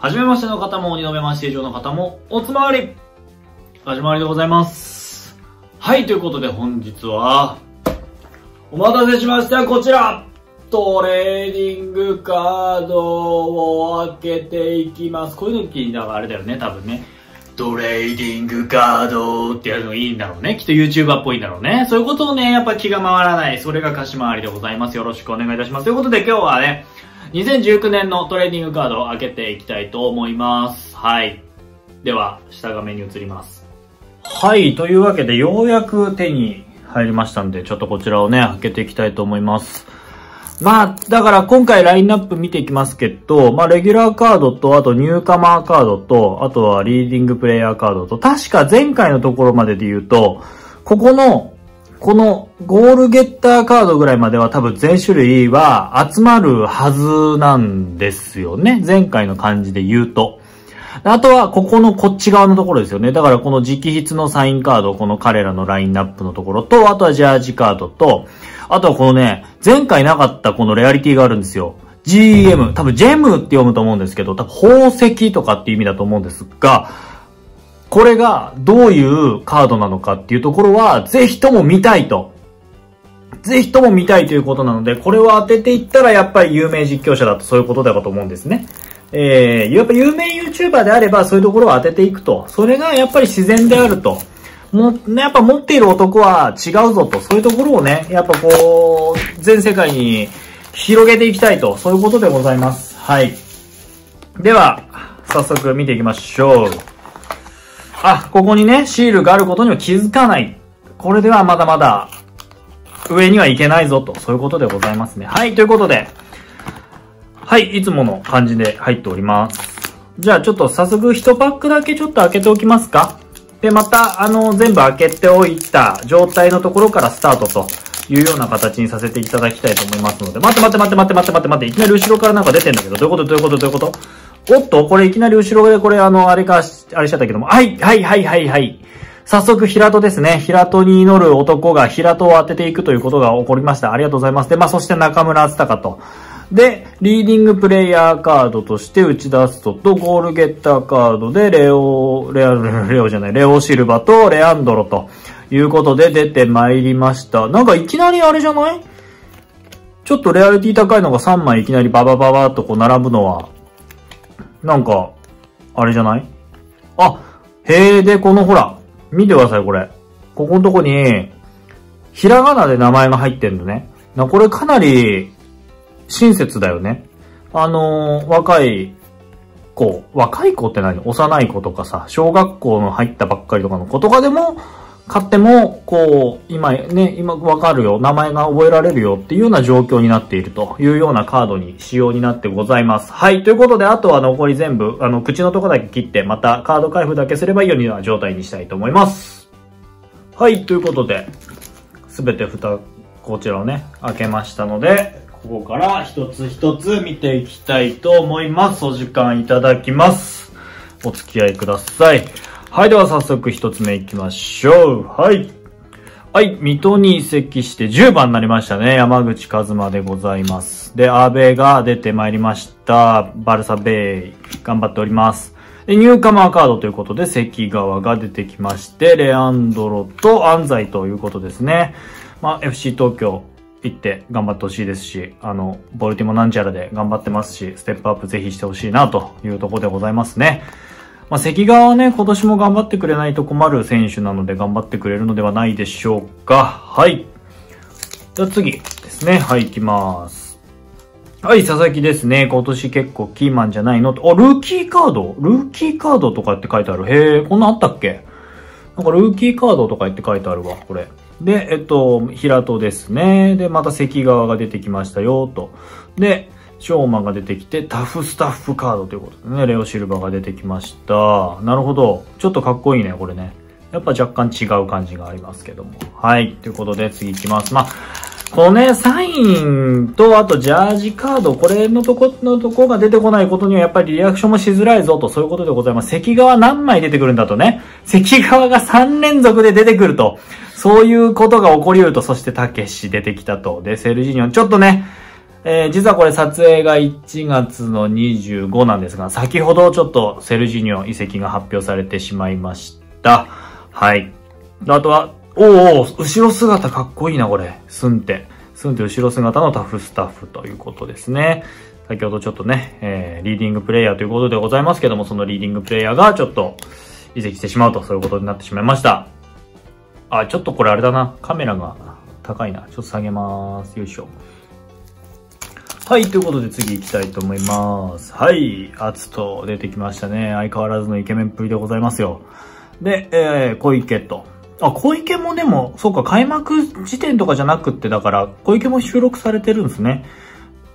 はじめましての方も、二度目まして以上の方も、おつまわり始まりでございます。はい、ということで本日は、お待たせしました、こちらトレーディングカードを開けていきます。こういうの聞いたらあれだよね、多分ね。トレーディングカードってやるのいいんだろうね。きっと YouTuber っぽいんだろうね。そういうことをね、やっぱ気が回らない。それがかしまわりでございます。よろしくお願いいたします。ということで今日はね、2019年のトレーディングカードを開けていきたいと思います。はい。では、下画面に移ります。はい。というわけで、ようやく手に入りましたんで、ちょっとこちらをね、開けていきたいと思います。まあ、だから今回ラインナップ見ていきますけど、まあ、レギュラーカードと、あとニューカマーカードと、あとはリーディングプレイヤーカードと、確か前回のところまでで言うと、ここの、このゴールゲッターカードぐらいまでは多分全種類は集まるはずなんですよね。前回の感じで言うと。あとは、ここのこっち側のところですよね。だからこの直筆のサインカード、この彼らのラインナップのところと、あとはジャージカードと、あとはこのね、前回なかったこのレアリティがあるんですよ。GM、多分ジェムって読むと思うんですけど、多分宝石とかって意味だと思うんですが、これがどういうカードなのかっていうところは、ぜひとも見たいと。ぜひとも見たいということなので、これを当てていったらやっぱり有名実況者だとそういうことだかと思うんですね。えー、やっぱ有名 YouTuber であればそういうところを当てていくと。それがやっぱり自然であると。も、ね、やっぱ持っている男は違うぞと。そういうところをね、やっぱこう、全世界に広げていきたいと。そういうことでございます。はい。では、早速見ていきましょう。あ、ここにね、シールがあることには気づかない。これではまだまだ上には行けないぞと。そういうことでございますね。はい、ということで、はい、いつもの感じで入っております。じゃあちょっと早速1パックだけちょっと開けておきますか。で、また、あの、全部開けておいた状態のところからスタートというような形にさせていただきたいと思いますので、待って待って待って待って待って待って待って、いきなり後ろからなんか出てんだけど、どういうことどういうことどういうことおっと、これいきなり後ろでこれあの、あれか、あれしちゃったけども、はい、はい、はい、はい、はい。早速、平戸ですね。平戸に祈る男が平戸を当てていくということが起こりました。ありがとうございます。で、まあ、そして中村敦隆と。で、リーディングプレイヤーカードとして打ち出すとと、ゴールゲッターカードでレオ、レア、レオじゃない、レオシルバとレアンドロということで出てまいりました。なんかいきなりあれじゃない？ちょっとレアリティ高いのが3枚いきなりババババーっとこう並ぶのは、なんか、あれじゃない？あ、へえ、で、このほら、見てください、これ。ここのとこに、ひらがなで名前が入ってんのね。な、これかなり、親切だよね。あのー若い子、若い子って何？幼い子とかさ、小学校の入ったばっかりとかの子とかでも、買っても、こう、今ね、今わかるよ、名前が覚えられるよっていうような状況になっているというようなカードに仕様になってございます。はい、ということで、あとは残り全部、あの、口のとこだけ切って、またカード開封だけすればいいような状態にしたいと思います。はい、ということで、すべて蓋、こちらをね、開けましたので、ここから一つ一つ見ていきたいと思います。お時間いただきます。お付き合いください。はい、では早速一つ目いきましょう。はい。はい、水戸に移籍して10番になりましたね。山口和馬でございます。で、安倍が出てまいりました。バルサベイ、頑張っております。で、ニューカマーカードということで、関川が出てきまして、レアンドロと安西ということですね。まあ、FC 東京行って頑張ってほしいですし、あの、ボルティモなんちゃらで頑張ってますし、ステップアップぜひしてほしいなというところでございますね。まあ、関川はね、今年も頑張ってくれないと困る選手なので頑張ってくれるのではないでしょうか。はい。じゃあ次ですね。はい、行きます。はい、佐々木ですね。今年結構キーマンじゃないのと。あ、ルーキーカード？ルーキーカードとかって書いてある。へえ、こんなあったっけ？なんかルーキーカードとか言って書いてあるわ、これ。で、えっと、平戸ですね。で、また関川が出てきましたよ、と。で、ショーマンが出てきて、タフスタッフカードということでね、レオシルバーが出てきました。なるほど。ちょっとかっこいいね、これね。やっぱ若干違う感じがありますけども。はい。ということで、次行きます。まあ、このね、サインと、あとジャージカード、これのとこ、のとこが出てこないことにはやっぱりリアクションもしづらいぞと、そういうことでございます。関川何枚出てくるんだとね。関川が3連続で出てくると。そういうことが起こり得ると、そしてたけし出てきたと。で、セルジーニョン、ちょっとね、えー、実はこれ撮影が1月の25なんですが、先ほどちょっとセルジーニョ移籍が発表されてしまいました。はい。あとは、おお後ろ姿かっこいいな、これ。スンテ。スンテ後ろ姿のタフスタッフということですね。先ほどちょっとね、えー、リーディングプレイヤーということでございますけども、そのリーディングプレイヤーがちょっと移籍してしまうと、そういうことになってしまいました。あ、ちょっとこれあれだな。カメラが高いな。ちょっと下げます。よいしょ。はい、ということで次行きたいと思います。はい、アツと出てきましたね。相変わらずのイケメンっぷりでございますよ。で、えー、小池と。あ、小池もでも、そうか、開幕時点とかじゃなくって、だから、小池も収録されてるんですね。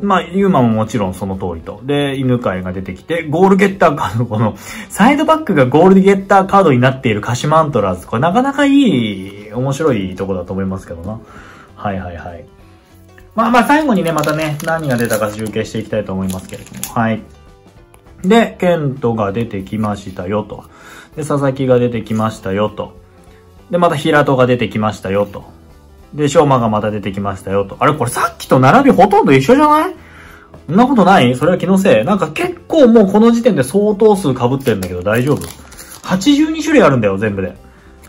まあ、ユーマももちろんその通りと。で、犬飼が出てきて、ゴールゲッターカード、この、サイドバックがゴールゲッターカードになっている鹿島アントラーズ。これなかなかいい、面白いとこだと思いますけどな。はいはいはい。まあまあ最後にね、またね、何が出たか集計していきたいと思いますけれども。はい。で、ケントが出てきましたよと。で、佐々木が出てきましたよと。で、また平戸が出てきましたよと。で、翔馬がまた出てきましたよと。あれこれさっきと並びほとんど一緒じゃない？そんなことない？それは気のせい。なんか結構もうこの時点で相当数被ってるんだけど大丈夫 ?82 種類あるんだよ、全部で。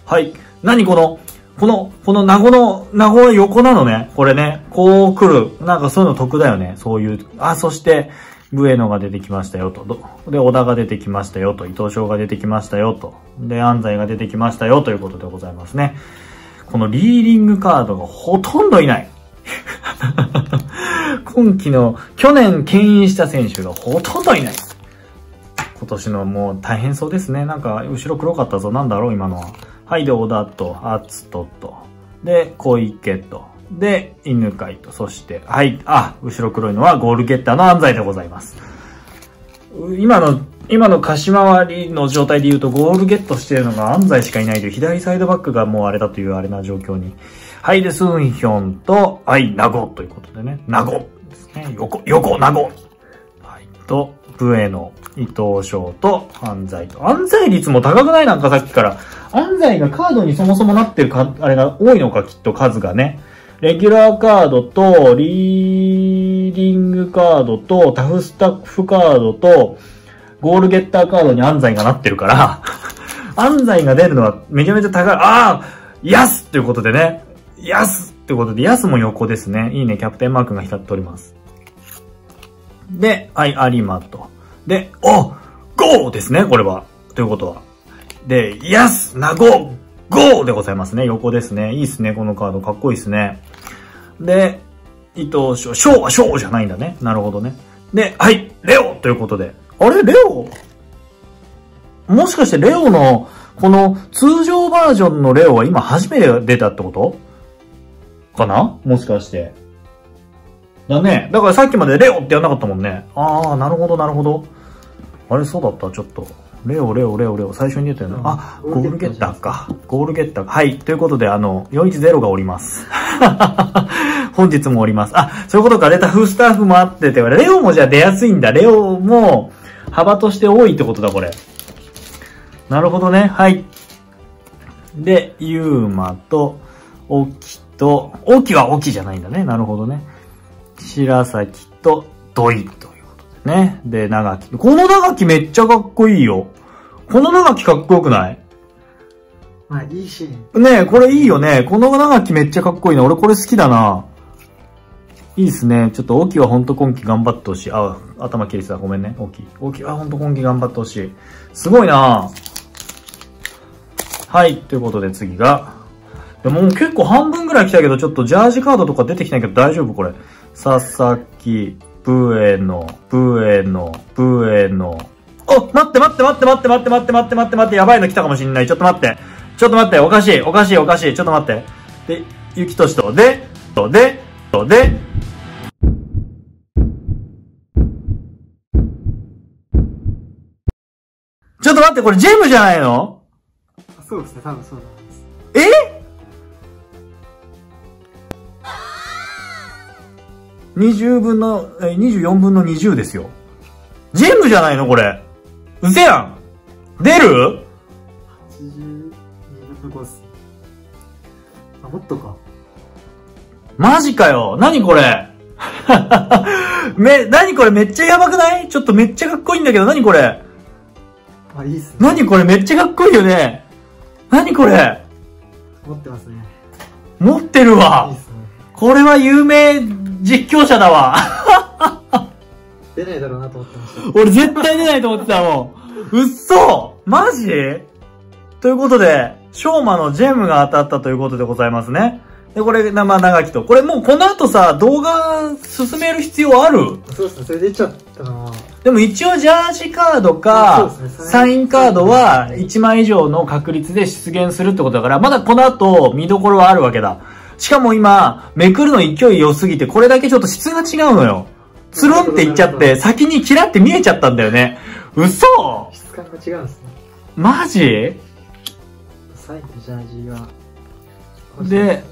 はい。何この、この、この名護の、名護は横なのね。これね。こう来る。なんかそういうの得だよね。そういう。あ、そして、ブエノが出てきましたよと。で、小田が出てきましたよと。伊藤翔が出てきましたよと。で、安西が出てきましたよということでございますね。このリーディングカードがほとんどいない。今季の、去年牽引した選手がほとんどいない。今年のもう大変そうですね。なんか、後ろ黒かったぞ。なんだろう、今のは。はい、で、小田と、アツトと、で、小池と、で、犬飼と、そして、はい、あ、後ろ黒いのはゴールゲッターの安西でございます。今の、今の貸し回りの状態で言うと、ゴールゲットしてるのが安西しかいないという、左サイドバックがもうあれだというあれな状況に。はい、で、スンヒョンと、はい、ナゴということでね、ナゴですね。横、横、ナゴ。はい、と、ブエノ、伊藤翔と安西と。安西率も高くない？なんかさっきから。安西がカードにそもそもなってるか、あれが多いのか、きっと数がね。レギュラーカードと、リーディングカードと、タフスタッフカードと、ゴールゲッターカードに安西がなってるから、安西が出るのはめちゃめちゃ高い。ああヤスということでね。ヤスってことで、ヤスも横ですね。いいね、キャプテンマークが光っております。で、はい、有馬と。で、おゴーですね、これは。ということは。で、ヤスナゴゴーでございますね。横ですね。いいっすね、このカード。かっこいいっすね。で、伊藤翔、翔は翔じゃないんだね。なるほどね。で、はい、レオということで。あれレオ？もしかしてレオの、この通常バージョンのレオは今初めて出たってこと？かな？もしかして。だね。だからさっきまでレオってやんなかったもんね。ああ、なるほど、なるほど。あれ、そうだった、ちょっと。レオ、レオ、レオ、レオ。最初に出たよね。あ、ゴールゲッターか。ゴールゲッター。はい。ということで、あの、410がおります。本日もおります。あ、そういうことか。レタフスタッフもあってて、レオもじゃあ出やすいんだ。レオも幅として多いってことだ、これ。なるほどね。はい。で、ユーマと、オキと、オキはオキじゃないんだね。なるほどね。白崎とドイということでね。で、長木。この長木めっちゃかっこいいよ。この長木かっこよくない？まあ、いいし。ねえ、これいいよね。この長木めっちゃかっこいいな。俺これ好きだな。いいっすね。ちょっと、オキはほんと今季頑張ってほしい。あ、頭切れてた。ごめんね。オキ。オキはほんと今季頑張ってほしい。すごいなはい。ということで次が、でももう結構半分ぐらい来たけど、ちょっとジャージカードとか出てきないけど大丈夫？これ。佐々木、ブエノ、ブエノ、ブエノ。お待って待って待って待って待って待って待って待って待って、やばいの来たかもしんない。ちょっと待って。ちょっと待って、おかしい、おかしい、おかしい。ちょっと待って。で、ゆきとしと、で、と、で、と、で、ちょっと待って、これジェムじゃないの？そうですね、多分そうなんです。え？20分の、え、24分の20ですよ。全部じゃないのこれ。うせやん出る ?82 分の5す。あ、もっとか。マジかよ。何これ？め、何これ？めっちゃやばくない？ちょっとめっちゃかっこいいんだけど、何これ？あ、いいっすね。何これ？めっちゃかっこいいよね。何これ？持ってますね。持ってるわね。これは有名実況者だわ。出ないだろうなと思ってました。俺絶対出ないと思ってたもん。うっそマジ？ということで、ショーマのジェムが当たったということでございますね。で、これ、生長きと。これもうこの後さ、動画進める必要ある？そうですね、それ出ちゃったのは、でも一応ジャージカードかサインカードは1枚以上の確率で出現するってことだから、まだこの後見どころはあるわけだ。しかも今、めくるの勢い良すぎて、これだけちょっと質が違うのよ。つるんっていっちゃって、先にキラって見えちゃったんだよね。嘘質感が違うんですね。マジ？サイジャージは。で、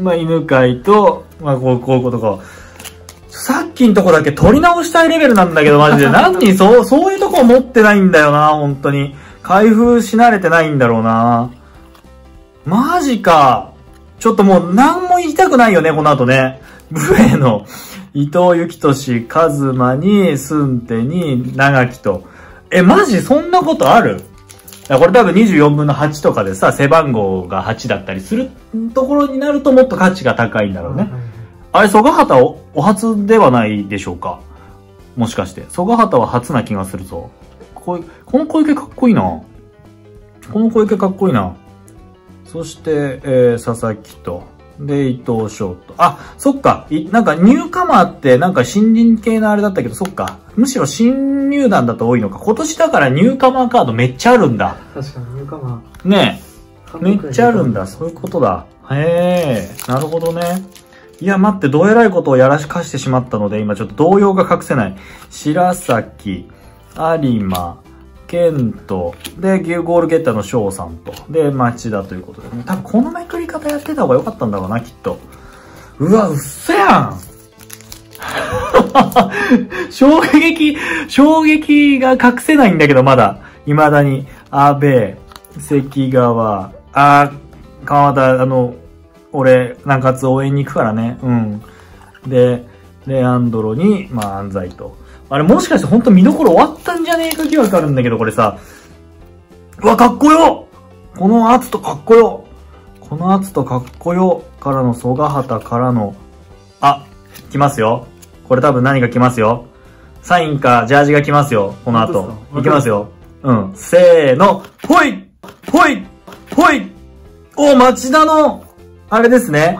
まあ、犬飼と、まあ、こう、こういうことか。さっきのとこだけ取り直したいレベルなんだけど、マジで。何にそう、そういうとこ持ってないんだよな、本当に。開封し慣れてないんだろうな。マジか。ちょっともう何も言いたくないよね、この後ね。ブエの伊藤幸俊、カズマに、スンテに、長木と。え、マジ？そんなことある？これ多分24分の8とかでさ、背番号が8だったりするところになるともっと価値が高いんだろうね。あれ、曽我畑おお初ではないでしょうか？もしかして。曽我畑は初な気がするぞ。こいこの小池かっこいいな。この小池かっこいいな。そして、えー、佐々木と、で、伊藤翔と。あ、そっか。いなんか、ニューカマーって、なんか新人系のあれだったけど、そっか。むしろ新入団だと多いのか。今年だからニューカマーカードめっちゃあるんだ。確かに、ニューカマねえ。ー。めっちゃあるんだ。そういうことだ。へえ、なるほどね。いや、待って、どえらいことをやらしかしてしまったので、今ちょっと動揺が隠せない。白崎、有馬、ケント、で、ゴールゲッターの翔さんと、で、町田ということで、ね、多分このめくり方やってた方が良かったんだろうな、きっと。うわ、うっそやん 衝撃、衝撃が隠せないんだけど、まだ。未だに。安倍、関川、あー、川田、あの、俺、南葛応援に行くからね。うん。で、レアンドロに、まあ、安西と。あれ、もしかして本当見どころ終わったんじゃねえか疑惑あるんだけど、これさ。うわ、かっこよこの圧とかっこよこの圧とかっこよからの曽我畑からの、あ、来ますよ。これ多分何が来ますよ。サインかジャージが来ますよ。この後いきますよ。うん。せーの。ほいほいほいお、町田の、あれですね。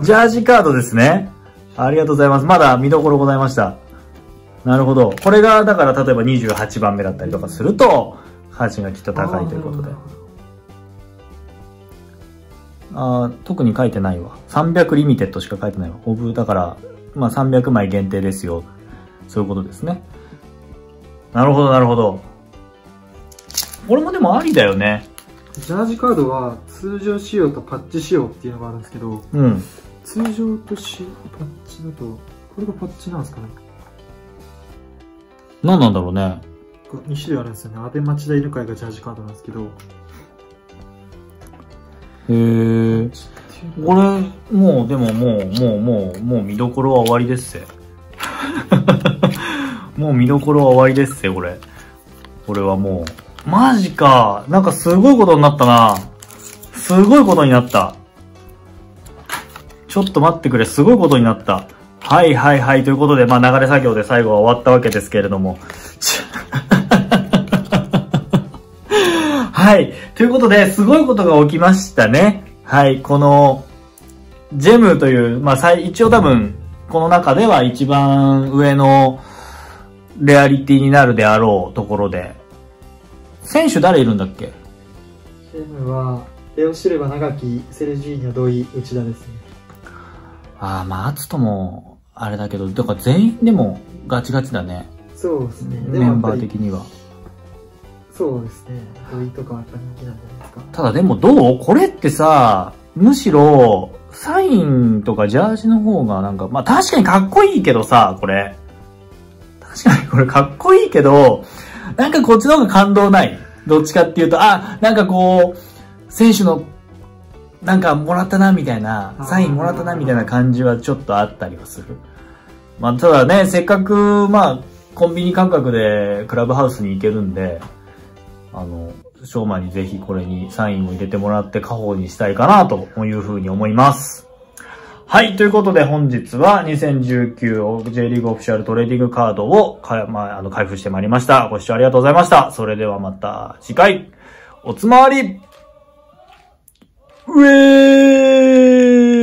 ジャージカードですね。ありがとうございます。まだ見どころございました。なるほど。これが、だから例えば28番目だったりとかすると、価値がきっと高いということで。あー特に書いてないわ。300リミテッドしか書いてないわ。オブ、だから、まあ300枚限定ですよ。そういうことですね。なるほど、なるほど。これもでもありだよね。ジャージカードは通常仕様とパッチ仕様っていうのがあるんですけど、うん。通常としパッチだと、これがパッチなんですかね何なんだろうね。2種類あるんですよね。安倍町田犬飼がジャージカードなんですけど、へー。これ、もう、でももう、もう、もう、もう見どころは終わりですせ。もう見どころは終わりですせ、これ。これはもう。マジか。なんかすごいことになったな。すごいことになった。ちょっと待ってくれ、すごいことになった。はいはいはい、ということで、まあ流れ作業で最後は終わったわけですけれども。ち はい。ということで、すごいことが起きましたね。はい。この、ジェムという、まあ、最一応多分、この中では一番上のレアリティになるであろうところで。選手誰いるんだっけ？チームは、レオシルバ、長木、セルジーニョ、土井、内田ですね。ああ、まあ、アツとも、あれだけど、だから全員でもガチガチだね。そうですね。でメンバー的には。そうですね。土井とかはやっぱ人気なんじゃないですか。ただでもどう？これってさ、むしろ、サインとかジャージの方がなんか、まあ確かにかっこいいけどさ、これ。確かにこれかっこいいけど、なんかこっちの方が感動ない。どっちかっていうと、あ、なんかこう、選手の、なんかもらったなみたいな、サインもらったなみたいな感じはちょっとあったりはする。まあ、ただね、せっかく、まあ、コンビニ感覚でクラブハウスに行けるんで、あの、翔馬にぜひこれにサインを入れてもらって家宝にしたいかなというふうに思います。はい。ということで本日は2019 J リーグオフィシャルトレーディングカードをか、まあ、あの、開封してまいりました。ご視聴ありがとうございました。それではまた次回、おつまわり、うえー